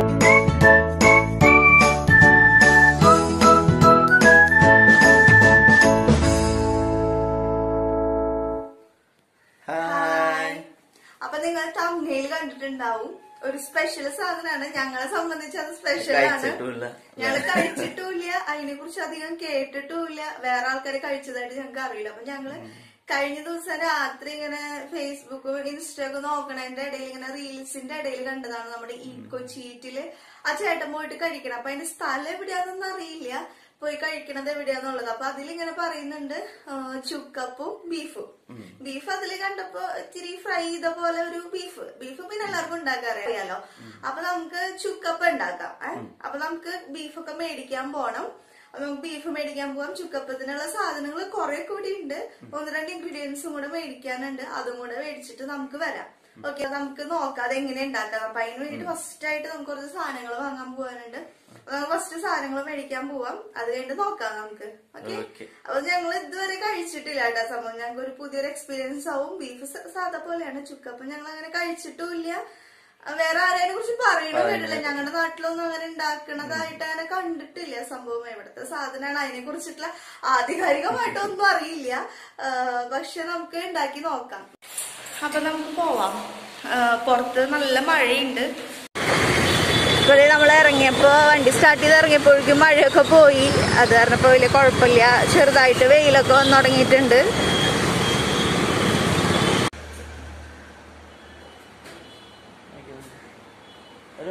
Thank you. സാധനമാണ് ഞങ്ങളെ സംബന്ധിച്ച് അത് സ്പെഷ്യൽ ആണ്. കഴിച്ചിട്ടുമില്ല. ഞങ്ങൾ കഴിച്ചിട്ടുമില്ല. അതിനെ കുറിച്ച് അധികം കേട്ടിട്ടുമില്ല. വേറെ ആൾക്കാർ കഴിച്ചതായിട്ട് ഞങ്ങൾക്ക് അറിയില്ല. അപ്പൊ ഞങ്ങൾ കഴിഞ്ഞ ദിവസം രാത്രി ഇങ്ങനെ ഫേസ്ബുക്ക് ഇൻസ്റ്റ ഒക്കെ നോക്കണതിന്റെ ഇടയിൽ ഇങ്ങനെ റീൽസിന്റെ ഇടയിൽ കണ്ടതാണ് നമ്മുടെ ഈ കൊച്ചിയിട്ടിൽ ആ ചേട്ടൻ പോയിട്ട് കഴിക്കണം. അപ്പൊ അതിന്റെ സ്ഥലം എവിടെയാണെന്നൊന്നും അറിയില്ല. പോയി കഴിക്കണത് എവിടെയാന്നുള്ളത്. അപ്പൊ അതിലിങ്ങനെ പറയുന്നുണ്ട് ചുക്കപ്പും ബീഫും. ബീഫ് അതിൽ കണ്ടപ്പോ ഇച്ചിരി ഫ്രൈ ചെയ്ത പോലെ ഒരു ബീഫ്. ബീഫ് പിന്നെ എല്ലാവർക്കും ഉണ്ടാക്കാൻ അറിയാലോ? അപ്പൊ നമുക്ക് ചുക്കപ്പ് ഉണ്ടാക്കാം അപ്പൊ നമുക്ക് ബീഫൊക്കെ മേടിക്കാൻ പോണം. അപ്പൊ നമുക്ക് ബീഫ് മേടിക്കാൻ പോവാം. ചുക്കപ്പത്തിനുള്ള സാധനങ്ങൾ കുറെ കൂടി ഉണ്ട് ഒന്ന് രണ്ട് ഇൻഗ്രീഡിയൻസും കൂടെ മേടിക്കാനുണ്ട്. അതും കൂടെ മേടിച്ചിട്ട് നമുക്ക് വരാം. ഓക്കെ നമുക്ക് നോക്കാം. അത് എങ്ങനെ ഉണ്ടാക്കാം അപ്പൊ അതിന് വേണ്ടിട്ട് ഫസ്റ്റ് ആയിട്ട് നമുക്ക് കുറച്ച് സാധനങ്ങൾ വാങ്ങാൻ പോകാനുണ്ട്. അപ്പൊ ഫസ്റ്റ് സാധനങ്ങൾ മേടിക്കാൻ പോവാം. അത് കഴിഞ്ഞ് നോക്കാം നമുക്ക്. ഓക്കെ. അപ്പൊ ഞങ്ങൾ ഇതുവരെ കഴിച്ചിട്ടില്ല കേട്ടോ. സംഭവം ഞങ്ങൾക്ക് ഒരു പുതിയൊരു എക്സ്പീരിയൻസ് ആവും. ബീഫ് സാധാ പോലെയാണ് ചുക്കപ്പം ഞങ്ങൾ അങ്ങനെ കഴിച്ചിട്ടുമില്ല. ആ, വേറെ ആരെയും കുറിച്ച് പറയണോ കേട്ടില്ല ഞങ്ങളുടെ നാട്ടിലൊന്നും അങ്ങനെ ഉണ്ടാക്കണതായിട്ട് അങ്ങനെ കണ്ടിട്ടില്ല സംഭവം. എവിടുത്തെ സാധനമാണ് അതിനെ കുറിച്ചിട്ടുള്ള ആധികാരികമായിട്ടൊന്നും അറിയില്ല. പക്ഷെ നമുക്ക് ഉണ്ടാക്കി നോക്കാം. അപ്പൊ നമുക്ക് പോവാം പുറത്ത് നല്ല മഴയുണ്ട്. ഇവിടെ നമ്മൾ ഇറങ്ങിയപ്പോൾ വണ്ടി സ്റ്റാർട്ട് ചെയ്ത് ഇറങ്ങിയപ്പോഴേക്കും മഴയൊക്കെ പോയി. അത് കാരണം ഇപ്പൊ വലിയ കുഴപ്പമില്ല. ചെറുതായിട്ട് വെയിലൊക്കെ വന്നു തുടങ്ങിയിട്ടുണ്ട്.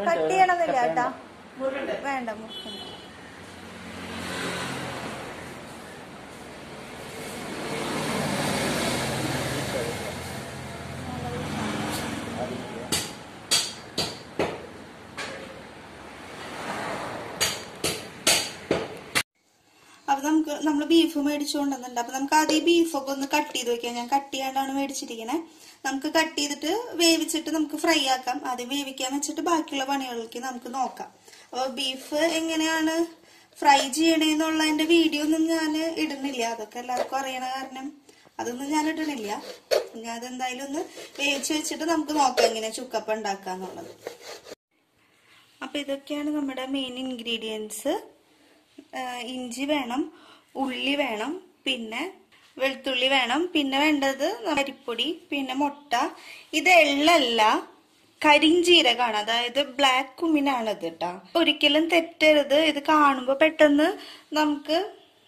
കട്ട് ചെയ്യണമെന്നില്ല കേട്ടാ വേണ്ട മുറിക്കണ്ട. അപ്പൊ നമുക്ക് നമ്മൾ ബീഫ് മേടിച്ചുകൊണ്ടുവന്നിട്ടുണ്ട്. അപ്പൊ നമുക്ക് ആദ്യം ബീഫ് ഒക്കെ ഒന്ന് കട്ട് ചെയ്ത് വെക്കാം. ഞാൻ കട്ട് ചെയ്യാണ്ടാണ് മേടിച്ചിരിക്കുന്നത് നമുക്ക് കട്ട് ചെയ്തിട്ട് വേവിച്ചിട്ട് നമുക്ക് ഫ്രൈ ആക്കാം. ആദ്യം വേവിക്കാൻ വെച്ചിട്ട് ബാക്കിയുള്ള പണികളിലേക്ക് നമുക്ക് നോക്കാം. അപ്പൊ ബീഫ് എങ്ങനെയാണ് ഫ്രൈ ചെയ്യണേന്നുള്ളതിന്റെ വീഡിയോ ഒന്നും ഞാൻ ഇടുന്നില്ല. അതൊക്കെ എല്ലാവർക്കും അറിയണ കാരണം അതൊന്നും ഞാൻ ഇടണില്ല. ഞാൻ അതെന്തായാലും ഒന്ന് വേവിച്ച് വെച്ചിട്ട് നമുക്ക് നോക്കാം എങ്ങനെ ചുക്കപ്പ ഉണ്ടാക്കാന്നുള്ളത്. അപ്പൊ ഇതൊക്കെയാണ് നമ്മുടെ മെയിൻ ഇൻഗ്രീഡിയൻസ് ഇഞ്ചി വേണം. ഉള്ളി വേണം പിന്നെ വെളുത്തുള്ളി വേണം പിന്നെ വേണ്ടത് അരിപ്പൊടി പിന്നെ മുട്ട. ഇത് എള്ളല്ല കരിഞ്ചീരകാണ് അതായത് ബ്ലാക്ക് കുമ്മിനാണ് ഇത് കേട്ടോ ഒരിക്കലും തെറ്റരുത്. ഇത് കാണുമ്പോൾ പെട്ടെന്ന് നമുക്ക്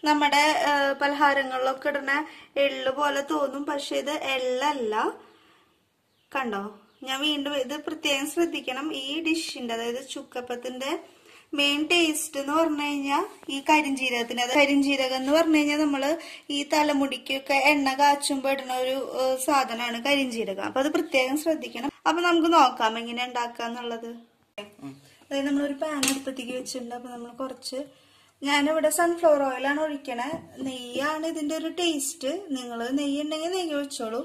നമ്മുടെ പലഹാരങ്ങളിലൊക്കെ ഇടുന്ന എള്ള് പോലെ തോന്നും പക്ഷെ ഇത് എള്ളല്ല. കണ്ടോ? ഞാൻ വീണ്ടും ഇത് പ്രത്യേകം ശ്രദ്ധിക്കണം. ഈ ഡിഷിന്റെ അതായത് ചുക്കപ്പത്തിന്റെ മെയിൻ ടേസ്റ്റ് എന്ന് പറഞ്ഞു കഴിഞ്ഞാൽ ഈ കരിഞ്ജീരകത്തിന് അത് കരിഞ്ജീരകം എന്ന് പറഞ്ഞു കഴിഞ്ഞാൽ നമ്മൾ ഈ തലമുടിക്കൊക്കെ എണ്ണ കാച്ചുമ്പോ ഇടുന്ന ഒരു സാധനമാണ് കരിഞ്ജീരകം അപ്പൊ അത് പ്രത്യേകം ശ്രദ്ധിക്കണം. അപ്പൊ നമുക്ക് നോക്കാം എങ്ങനെ ഉണ്ടാക്കാന്നുള്ളത് അതായത് നമ്മളൊരു പാൻ അടുപ്പത്തേക്ക് വെച്ചിട്ടുണ്ട്. അപ്പൊ നമ്മൾ കുറച്ച് ഞാനിവിടെ സൺഫ്ലവർ ഓയിലാണ് ഒഴിക്കണേ. നെയ്യാണ് ഇതിന്റെ ഒരു ടേസ്റ്റ് നിങ്ങൾ നെയ്യ് ഉണ്ടെങ്കിൽ നെയ്യ് ഒഴിച്ചോളൂ.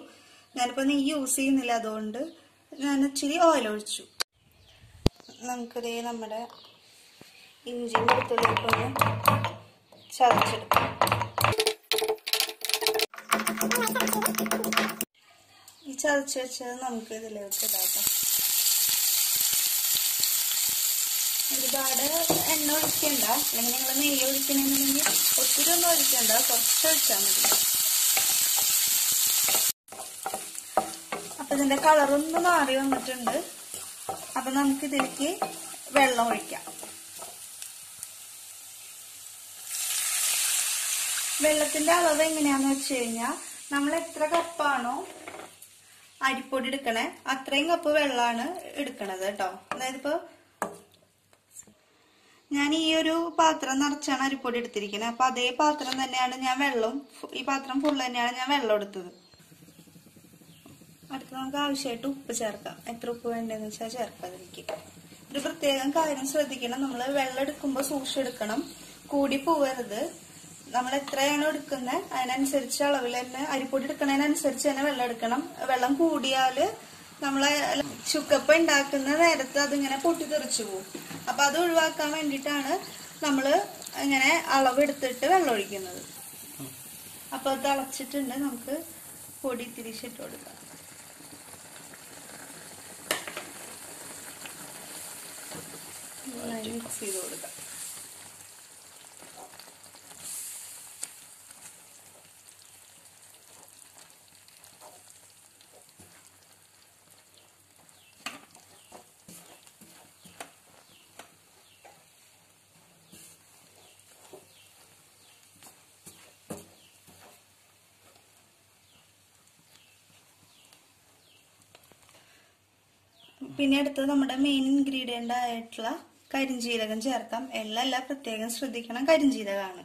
ഞാനിപ്പോൾ നെയ്യ് യൂസ് ചെയ്യുന്നില്ല. അതുകൊണ്ട് ഞാൻ ഇച്ചിരി ഓയിൽ ഒഴിച്ചു. നമുക്കിതേ നമ്മുടെ ഇഞ്ചിയും വെളുത്തുള്ളിയൊക്കെ ഒന്ന് ചതച്ചെടുക്കാം. ഈ ചതച്ച് വെച്ചത് നമുക്ക് ഇതിലേക്ക് ഇടാക്കാം ഒരുപാട് എണ്ണ ഒഴിക്കണ്ട. അല്ലെങ്കിൽ നിങ്ങൾ നെയ്യ് ഒഴിക്കണമെന്നുണ്ടെങ്കിൽ ഒത്തിരി ഒന്നും ഒഴിക്കണ്ട. കുറച്ച് ഒഴിച്ചാൽ മതി. അപ്പൊ ഇതിന്റെ കളറൊന്ന് മാറി വന്നിട്ടുണ്ട്. അപ്പൊ നമുക്ക് ഇതിലേക്ക് വെള്ളം ഒഴിക്കാം. വെള്ളത്തിന്റെ അളവ് എങ്ങനെയാന്ന് വെച്ച് കഴിഞ്ഞാൽ നമ്മൾ എത്ര കപ്പാണോ അരിപ്പൊടി എടുക്കണേ അത്രയും കപ്പ് വെള്ളമാണ് എടുക്കണത് കേട്ടോ. അതായത് ഇപ്പൊ ഞാൻ ഈ ഒരു പാത്രം നിറച്ചാണ് അരിപ്പൊടി എടുത്തിരിക്കുന്നത് അപ്പൊ അതേ പാത്രം തന്നെയാണ് ഞാൻ വെള്ളം ഈ പാത്രം ഫുള്ള് തന്നെയാണ് ഞാൻ വെള്ളം എടുത്തത്. അടുത്ത് നമുക്ക് ആവശ്യമായിട്ട് ഉപ്പ് ചേർക്കാം. എത്ര ഉപ്പ് വേണ്ടതെന്ന് വെച്ചാൽ ചേർക്കാം ഒരു പ്രത്യേകം കാര്യം ശ്രദ്ധിക്കണം. നമ്മൾ വെള്ളം എടുക്കുമ്പോൾ സൂക്ഷിച്ചെടുക്കണം. കൂടി പോവരുത്. നമ്മൾ എത്രയാണോ എടുക്കുന്നത് അതിനനുസരിച്ച് അളവിൽ തന്നെ അരിപ്പൊടി എടുക്കുന്നതിനനുസരിച്ച് തന്നെ വെള്ളം എടുക്കണം. വെള്ളം കൂടിയാൽ നമ്മളെ ചുക്കപ്പ ഉണ്ടാക്കുന്ന നേരത്ത് അതിങ്ങനെ പൊട്ടിത്തെറിച്ചു പോകും അപ്പൊ അത് ഒഴിവാക്കാൻ വേണ്ടിയിട്ടാണ് നമ്മൾ ഇങ്ങനെ അളവെടുത്തിട്ട് വെള്ളം ഒഴിക്കുന്നത്. അപ്പൊ അത് തിളച്ചിട്ടുണ്ട്. നമുക്ക് പൊടി തിരിച്ചിട്ട് കൊടുക്കാം. മിക്സ് ചെയ്ത് കൊടുക്കാം. പിന്നെ അടുത്തത് നമ്മുടെ മെയിൻ ഇൻഗ്രീഡിയന്റ് ആയിട്ടുള്ള കരിഞ്ജീരകം ചേർക്കാം. എല്ലാം പ്രത്യേകം ശ്രദ്ധിക്കണം കരിഞ്ജീരകമാണ്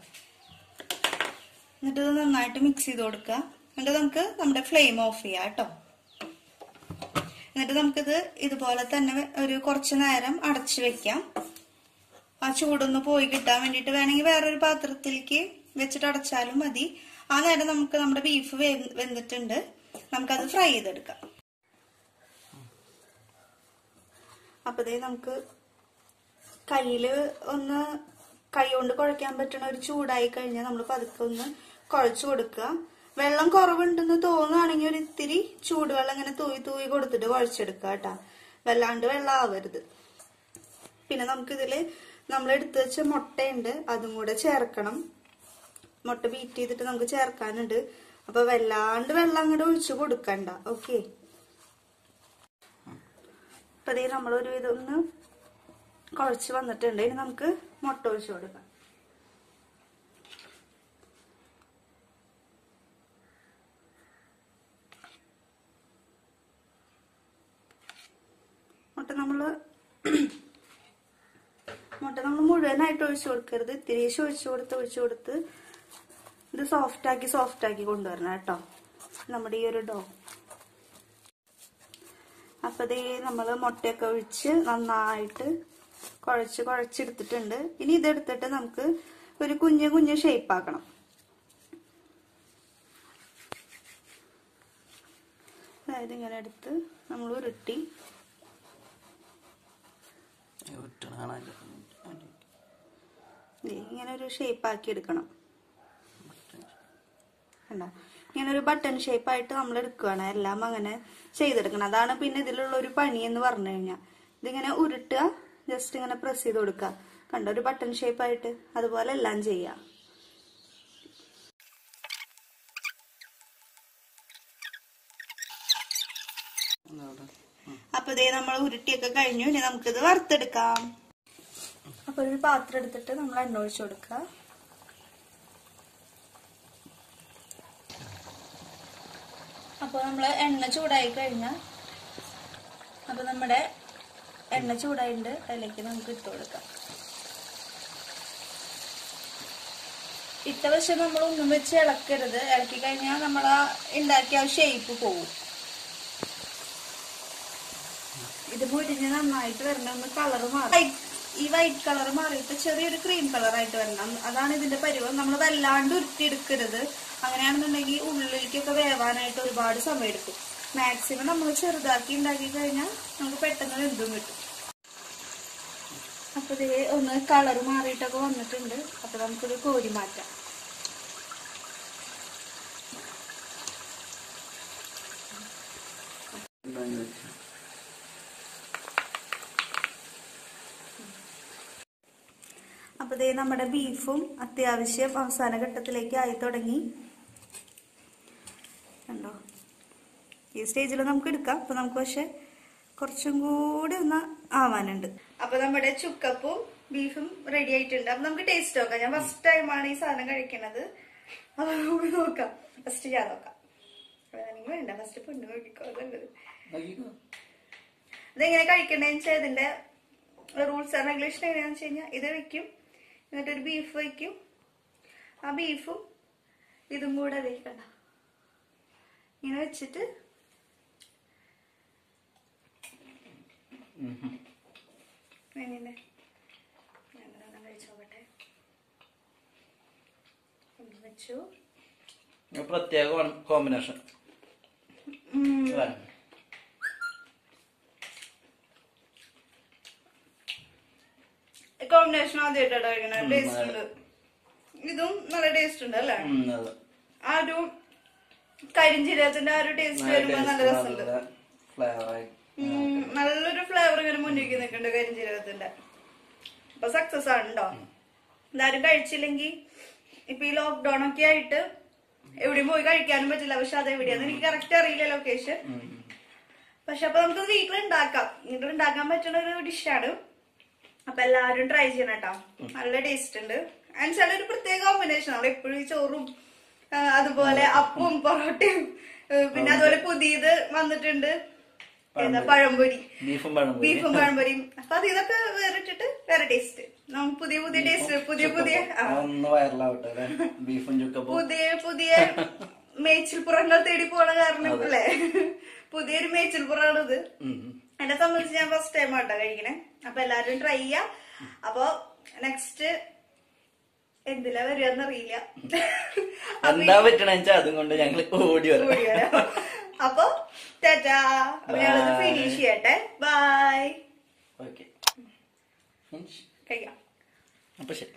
എന്നിട്ട് ഇത് നന്നായിട്ട് മിക്സ് ചെയ്ത് കൊടുക്കുക. എന്നിട്ട് നമുക്ക് നമ്മുടെ ഫ്ലെയിം ഓഫ് ചെയ്യാം കേട്ടോ. എന്നിട്ട് നമുക്കിത് ഇതുപോലെ തന്നെ ഒരു കുറച്ച് നേരം അടച്ചു വെക്കാം. ആ ചൂടൊന്ന് പോയി കിട്ടാൻ വേണ്ടിയിട്ട് വേണമെങ്കിൽ വേറൊരു പാത്രത്തിലേക്ക് വെച്ചിട്ട് അടച്ചാലും മതി. ആ നേരം നമുക്ക് നമ്മുടെ ബീഫ് വെന്തിട്ടുണ്ട്. നമുക്കത് ഫ്രൈ ചെയ്തെടുക്കാം. അപ്പൊ ദേ നമുക്ക് കയ്യിൽ ഒന്ന് കൈ കൊണ്ട് കുഴയ്ക്കാൻ പറ്റണ ഒരു ചൂടായി കഴിഞ്ഞാൽ നമ്മൾ പതുക്കെ ഒന്ന് കുഴച്ചു കൊടുക്കുക. വെള്ളം കുറവുണ്ടെന്ന് തോന്നുകയാണെങ്കിൽ ഒരു ഇത്തിരി ചൂടുവെള്ളം ഇങ്ങനെ തൂവി തൂവി കൊടുത്തിട്ട് കുഴച്ചെടുക്കുക കേട്ടാ. വല്ലാണ്ട് വെള്ളം ആവരുത് പിന്നെ നമുക്കിതിൽ നമ്മൾ എടുത്തു വെച്ച മുട്ടയുണ്ട് അതും കൂടെ ചേർക്കണം. മുട്ട ബീറ്റ് ചെയ്തിട്ട് നമുക്ക് ചേർക്കാനുണ്ട്. അപ്പൊ വല്ലാണ്ട് വെള്ളം അങ്ങോട്ട് ഒഴിച്ചു കൊടുക്കണ്ട. ഓക്കെ? അപ്പൊ ഒരു നമ്മളൊരു ഇതൊന്ന് കുഴച്ച് വന്നിട്ടുണ്ട്. ഇനി നമുക്ക് മുട്ട ഒഴിച്ചു കൊടുക്കാം. മുട്ട നമ്മൾ മുട്ട നമ്മൾ മുഴുവനായിട്ട് ഒഴിച്ചു കൊടുക്കരുത്. തിരിച്ച് ഒഴിച്ചു കൊടുത്ത് ഒഴിച്ചു കൊടുത്ത് ഇത് സോഫ്റ്റ് ആക്കി സോഫ്റ്റ് ആക്കി കൊണ്ടുവരണം കേട്ടോ. നമ്മുടെ ഈ ഒരു ഡോ അപ്പൊ നമ്മൾ മുട്ടയൊക്കെ ഒഴിച്ച് നന്നായിട്ട് കുഴച്ച് കുഴച്ചെടുത്തിട്ടുണ്ട്. ഇനി ഇതെടുത്തിട്ട് നമുക്ക് ഒരു കുഞ്ഞു കുഞ്ഞു ഷേപ്പ് ആക്കണം. അതായത് ഇങ്ങനെ എടുത്ത് നമ്മൾ ഉരുട്ടി. ഇങ്ങനെ ഒരു ഷേപ്പ് ആക്കി എടുക്കണം. കണ്ടോ? ഇങ്ങനെ ഒരു ബട്ടൺ ഷേപ്പ് ആയിട്ട് നമ്മൾ എടുക്കുകയാണ്. എല്ലാം അങ്ങനെ ചെയ്തെടുക്കണം. അതാണ് പിന്നെ ഇതിലുള്ള ഒരു പണി എന്ന് പറഞ്ഞു കഴിഞ്ഞാൽ ഇതിങ്ങനെ ഉരുട്ടുക ജസ്റ്റ് ഇങ്ങനെ പ്രസ് ചെയ്ത് കൊടുക്കുക. കണ്ട? ഒരു ബട്ടൺ ഷേപ്പ് ആയിട്ട് അതുപോലെ എല്ലാം ചെയ്യാം അപ്പൊ ഇതേ നമ്മൾ ഉരുട്ടിയൊക്കെ കഴിഞ്ഞു. ഇനി നമുക്കിത് വറുത്തെടുക്കാം. അപ്പൊ ഒരു പാത്രം എടുത്തിട്ട് നമ്മൾ എണ്ണ ഒഴിച്ചു കൊടുക്കുക. അപ്പൊ നമ്മൾ എണ്ണ ചൂടായി കഴിഞ്ഞാൽ അപ്പൊ നമ്മുടെ എണ്ണ ചൂടായിട്ടുണ്ട് അതിലേക്ക് നമുക്ക് ഇട്ട് കൊടുക്കാം. ഇട്ട പക്ഷെ നമ്മൾ ഒന്നും വെച്ച് ഇളക്കരുത്. ഇളക്കി കഴിഞ്ഞാൽ നമ്മൾ ഉണ്ടാക്കിയ ആ ഷേപ്പ് പോവും. ഇത് മുരിഞ്ഞ് നന്നായിട്ട് വരണം. ഒന്ന് കളർ മാറി ഈ വൈറ്റ് കളർ മാറിയിട്ട് ചെറിയൊരു ക്രീം കളർ ആയിട്ട് വരണം. അതാണ് ഇതിന്റെ പരുവം. നമ്മൾ വല്ലാണ്ട് ഉരുട്ടിയെടുക്കരുത് അങ്ങനെയാണെന്നുണ്ടെങ്കിൽ ഉള്ളിലേക്കൊക്കെ വേവാനായിട്ട് ഒരുപാട് സമയം എടുക്കും മാക്സിമം നമ്മൾ ചെറുതാക്കി ഉണ്ടാക്കി കഴിഞ്ഞാൽ നമുക്ക് പെട്ടെന്ന് വെന്തും കിട്ടും. അപ്പൊ ഇത് ഒന്ന് കളർ മാറിയിട്ടൊക്കെ വന്നിട്ടുണ്ട്. അപ്പൊ നമുക്കിത് കോരി മാറ്റാം. അപ്പൊ ദേ നമ്മുടെ ബീഫും അത്യാവശ്യം അവസാന ഘട്ടത്തിലേക്ക് ആയി തുടങ്ങി കണ്ടോ ഈ സ്റ്റേജിൽ നമുക്ക് എടുക്കാം. അപ്പൊ നമുക്ക് പക്ഷെ കുറച്ചും കൂടി ഒന്ന് ആവാനുണ്ട്. അപ്പൊ നമ്മുടെ ചുക്കപ്പും ബീഫും റെഡി ആയിട്ടുണ്ട്. അപ്പൊ നമുക്ക് ടേസ്റ്റ് നോക്കാം. ഞാൻ ഫസ്റ്റ് ടൈമാണ് ഈ സാധനം കഴിക്കണത്. അപ്പൊ നമുക്ക് നോക്കാം. ഫസ്റ്റ് ഞാൻ നോക്കാം. വേണ്ട. ഫസ്റ്റ് പെണ്ണ് നോക്കിക്കോ അതുള്ളത് ഇതെങ്ങനെ കഴിക്കണ്ടെന്ന് വെച്ചാൽ ഇതിന്റെ റൂൾസ് ആൻഡ് റെഗുലേഷൻ എങ്ങനെയാന്ന് വെച്ച് കഴിഞ്ഞാൽ ഇത് വെക്കും. എന്നിട്ട് ഒരു ബീഫ് വെക്കും. ആ ബീഫും ഇതും കൂടെ വെക്കണ്ട ഇങ്ങനെ വെച്ചിട്ട് വെച്ചു. പ്രത്യേക കോമ്പിനേഷൻ. കോമ്പിനേഷൻ ആദ്യമായിട്ടാണ് കഴിക്കണത് ടേസ്റ്റ് ഉണ്ട്. ഇതും നല്ല ടേസ്റ്റ് ഉണ്ട് അല്ലേ? ആ ഒരു കരിഞ്ചീരകത്തിന്റെ ആ ഒരു ടേസ്റ്റ് വരുമ്പോ നല്ല രസമുണ്ട്. ഫ്ലേവർ ഉം, നല്ലൊരു ഫ്ലേവർ ഇങ്ങനെ മുന്നിലേക്ക് നിൽക്കുന്നുണ്ട് കരിഞ്ചീരകത്തിന്റെ. അപ്പൊ സക്സസ് ആണ് കേട്ടോ എല്ലാരും കഴിച്ചില്ലെങ്കിൽ ഇപ്പൊ ഈ ലോക്ക്ഡൌൺ ഒക്കെ ആയിട്ട് എവിടെയും പോയി കഴിക്കാനും പറ്റില്ല. പക്ഷെ അത് എവിടെയാന്ന് എനിക്ക് കറക്റ്റ് അറിയില്ല ലൊക്കേഷൻ പക്ഷെ അപ്പൊ നമുക്ക് വീട്ടിൽ ഉണ്ടാക്കാം. വീട്ടിൽ ഉണ്ടാക്കാൻ പറ്റുന്ന ഒരു ഡിഷാണ് അപ്പൊ എല്ലാവരും ട്രൈ ചെയ്യണം കേട്ടോ നല്ല ടേസ്റ്റ് ഉണ്ട്. എന്നുവെച്ചാൽ ഒരു പ്രത്യേക കോമ്പിനേഷൻ ആണ്. എപ്പോഴും ചോറും അതുപോലെ അപ്പവും പൊറോട്ടയും പിന്നെ അതുപോലെ പുതിയത് വന്നിട്ടുണ്ട്. പഴംപൊരി. ബീഫും ബീഫും പഴംപൊരിയും. അപ്പൊ അത് ഇതൊക്കെ വേറിട്ടിട്ട് വേറെ ടേസ്റ്റ് നമുക്ക് പുതിയ പുതിയ ടേസ്റ്റ് പുതിയ പുതിയ ബീഫും പുതിയ പുതിയ മേച്ചിൽപ്പുറങ്ങൾ തേടി പോണ കാരണം അല്ലേ? പുതിയൊരു മേച്ചിൽപ്പുറാണ് ഉം, ഉം. എന്നെ സംബന്ധിച്ച് ഞാൻ ഫസ്റ്റ് ടൈം ആട്ടോ കഴിക്കണേ. അപ്പൊ എല്ലാരും ട്രൈ ചെയ്യാം. അപ്പൊ നെക്സ്റ്റ് എന്തിലാ വരികയെന്ന് അറിയില്ല എന്താ പറ്റണെന്ന് വെച്ചാൽ അതും കൊണ്ട് ഞങ്ങൾ ഓടി വരാം. അപ്പൊ ടാറ്റാ. അപ്പൊ ഞങ്ങളത് ഫിനിഷ് ചെയ്യട്ടെ. ബൈ ഓക്കെ കഴിക്കാം. അപ്പൊ ശരി.